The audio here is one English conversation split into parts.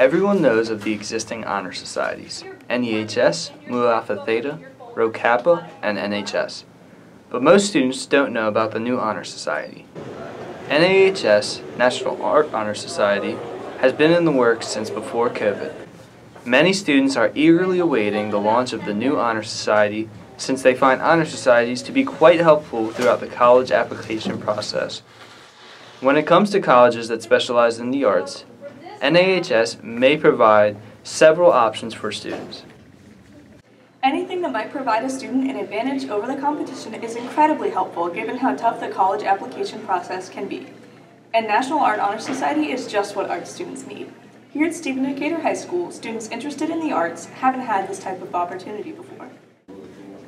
Everyone knows of the existing honor societies, NEHS, Mu Alpha Theta, Rho Kappa, and NHS. But most students don't know about the new honor society. NAHS, National Art Honor Society, has been in the works since before COVID. Many students are eagerly awaiting the launch of the new honor society since they find honor societies to be quite helpful throughout the college application process. When it comes to colleges that specialize in the arts, NAHS may provide several options for students. Anything that might provide a student an advantage over the competition is incredibly helpful given how tough the college application process can be. And National Art Honor Society is just what art students need. Here at Stephen Decatur High School, students interested in the arts haven't had this type of opportunity before.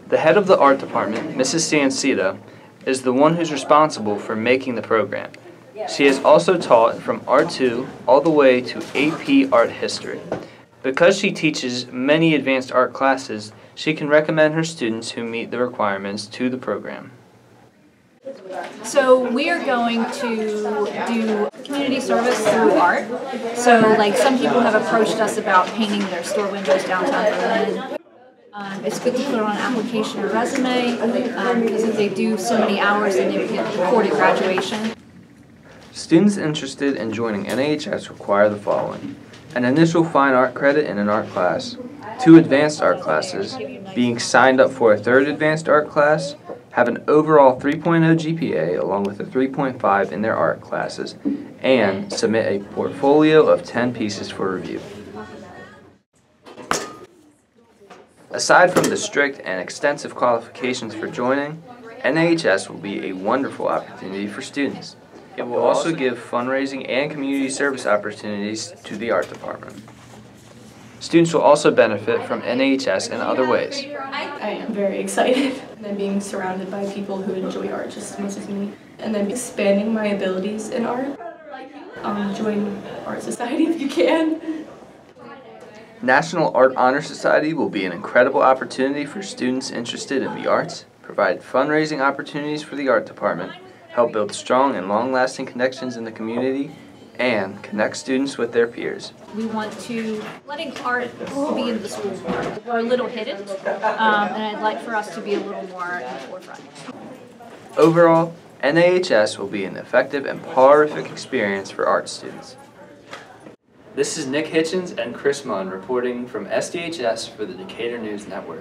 The head of the art department, Mrs. Sancita, is the one who's responsible for making the program. She has also taught from Art 2 all the way to AP Art History. Because she teaches many advanced art classes, she can recommend her students who meet the requirements to the program. So we are going to do community service through art. So like some people have approached us about painting their store windows downtown Berlin. Um, it's good to put on an application or resume um, because if they do so many hours, then they would get recorded graduation. Students interested in joining NAHS require the following. An initial fine art credit in an art class, two advanced art classes, being signed up for a third advanced art class, have an overall 3.0 GPA along with a 3.5 in their art classes, and submit a portfolio of 10 pieces for review. Aside from the strict and extensive qualifications for joining, NAHS will be a wonderful opportunity for students. It will also give fundraising and community service opportunities to the art department. Students will also benefit from NHS in other ways. I am very excited. And then being surrounded by people who enjoy art just as much as me. And then expanding my abilities in art. Um, join Art Society if you can. National Art Honor Society will be an incredible opportunity for students interested in the arts, provide fundraising opportunities for the art department, help build strong and long-lasting connections in the community, and connect students with their peers. We want to letting art be in the school more. We're a little hidden, um, and I'd like for us to be a little more in the forefront. Overall, NAHS will be an effective and horrific experience for art students. This is Nick Hitchens and Chris Munn reporting from SDHS for the Decatur News Network.